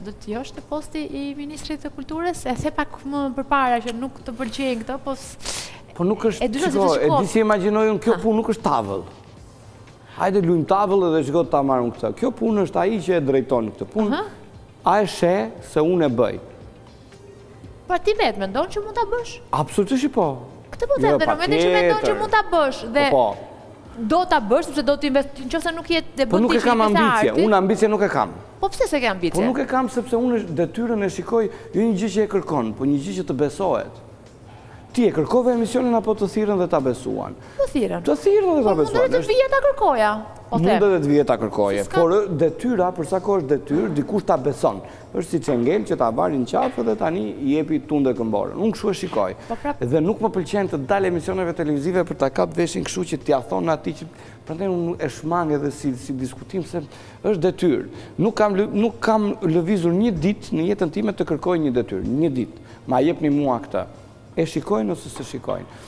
Do të joshte posti i Ministrit të Kulturës? E the pak më përpara që nuk të pëlqejnë këto, po... Po nuk është, shiko, e di si e imagjinoj unë, kjo punë nuk është tavëll. Hajde lujmë tavëll edhe shiko ta marr unë këtë. Kjo punë është ai që e drejton këtë punë. A e sheh se unë e bëj. Pra ti vetë mendon që mund ta bësh? Absolutisht po. Këtë po them, në momentin që mendon që mund ta bësh po, dhe po. do ta bësh sepse do të investohesh, nëse nuk je deputet. Po nuk e kam ambicie, unë ambicie nuk e kam. Po pse s'e ke ambicie? Po nuk e kam sepse unë detyrën e shikoj jo një gjë që e kërkon, po një gjë që të besohet. Ti e kërkove emisionin apo të thirrën dhe ta besuan? Të thirrën. Të thirrën dhe ta, po, besuan. Po mund të vije ta kërkoje. Po mund edhe të vije ta kërkoje. Por detyra, për sa kohë është detyrë, dikush ta beson. Është si çengel që ta varin n'qafë dhe tani jepi, tunde këmborën. Unë këshu e shikoj. Po dhe nuk më pëlqen të dal emisioneve televizive për ta kap veshin këshu që t'ja thonë atij që... Prandaj unë e shmang edhe si, si diskutim se është detyrë. Nuk kam, nuk kam lëvizur një ditë në jetën time të kërkoj një detyrë. Një ditë. Ma jepni mua këtë. E shikojnë ose s'e shikojnë.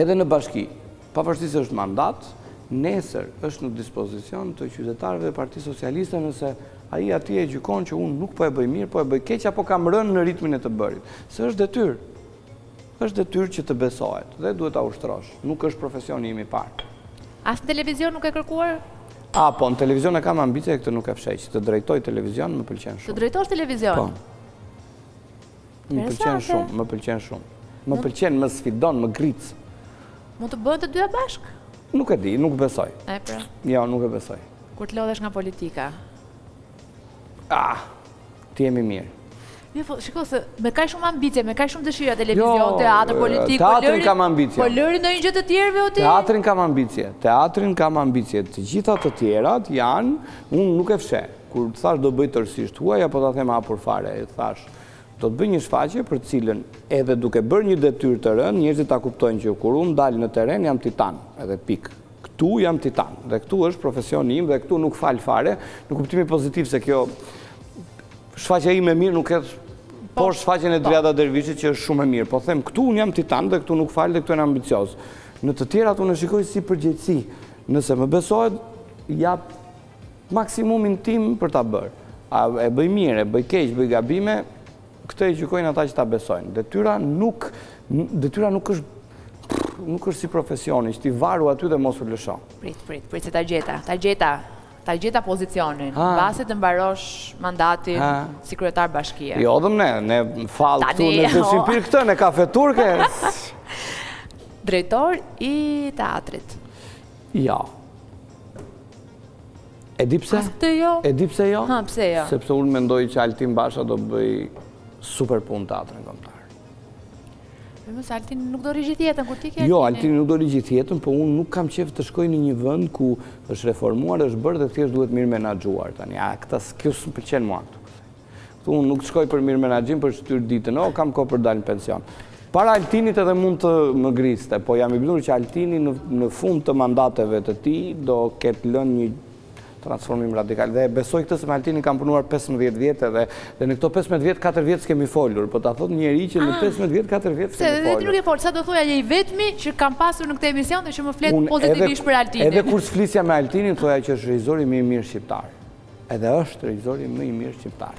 Edhe në bashki, pavarësisht se është mandat, nesër është në dispozicion të qytetarëve dhe Partisë Socialiste nëse ai atje e gjykon që unë nuk po e bëj mirë, po e bëj keq, apo kam rënë në ritmin e të bërit. Se është detyrë. Është detyrë që të besohet dhe duhet ta ushtrosh. Nuk është profesioni im i parë. As në televizion nuk ke kërkuar? A, po, në televizion e kam ambicie, këtë nuk e fsheh. Të drejtoj televizion, më pëlqen shumë. Të drejtosh televizion? Po. Më pëlqen shumë, më pëlqen shumë. Më pëlqen, më sfidon, më grish. Mund të bëhen të dyja bashkë? Nuk e di, nuk besoj. E pra. Jo, nuk e besoj. Kur të lodhesh nga politika. Ah, të jemi mirë. Mirë, po shiko, se me kaq shumë ambicie, me kaq shumë dëshira televizion, jo, teatër, politikë, po lëri. Kam ambicie. Po lëri ndonjë gjë të tjerëve o ti? Teatrin kam ambicie. Teatrin kam ambicie. Të gjitha të tjerat janë, unë nuk e fsheh. Kur të thashë do bëj tërësisht huaj, po ta them hapur fare, thashë, do të bëj një shfaqje për të cilën, edhe duke bërë një detyrë të rëndë, njerëzit ta kuptojnë që kur unë dal në terren jam titan, edhe pikë. Këtu jam titan dhe këtu është profesioni im dhe këtu nuk fal fare, në kuptimin pozitiv se kjo shfaqja ime e mirë nuk hedh poshtë shfaqjen e Driada Dervishit që është shumë e mirë, po them këtu unë jam titan dhe këtu nuk fal dhe këtu jam ambicioz. Në të tjerat unë e shikoj si përgjegjësi. Nëse më besohet, jap Maksimumin tim për ta bërë. A e bëj mirë, e bëj keq, bëj gabime, këtë e gjykojnë ata që ta besojnë. Detyra nuk, detyra nuk është nuk është si profesioni, që ti varu aty dhe mos u lësho. Prit, prit, prit, se ta gjeta, ta gjeta, ta gjeta pozicionin, mbasi të mbarosh mandatin si kryetar bashkie. Jo, domethënë, në fall këtu, në të kishim pirë këtë, një kafe turke. Drejtor i teatrit. Ja. E di pse? Këtë jo? E di pse jo? Ha, pse jo? Sepse unë mendoj që Altin Basha do bëjë super punë te Teatri Kombëtar. Po mos, Altini nuk do rrijë gjithë jetën, kur ti ke Jo, Altini nuk do rrijë gjithë jetën, po unë nuk kam qejf të shkoj në një vend ku është reformuar, është bërë dhe thjesht duhet mirëmenaxhuar, tani, a, kjo, kjo s'më pëlqen mua këtu. Këtu unë nuk shkoj për mirëmenaxhim, për shtyrë ditën, o kam kohë për dalë në pension. Para Altinit edhe mund të më grishte, po jam i bindur që Altini në fund të mandateve të tij do ketë lënë një transformim radikal. Dhe besoj këtë se me Altinin kam punuar 15 vjet dhe, dhe në këto 15 vjet, 4 vjet s'kemi folur. Po ta thotë njeri që në 15 ah vjet, 4 vjet s'kemi folur. Se dhe ti nuk i fole, se do thoja je i vetmi që kam pasur në këtë emision që më flet pozitivisht për Altinin. Edhe kur s'flisja me Altinin, thoja që është regjizori më i mirë shqiptar. Edhe është regjizori më i mirë shqiptar.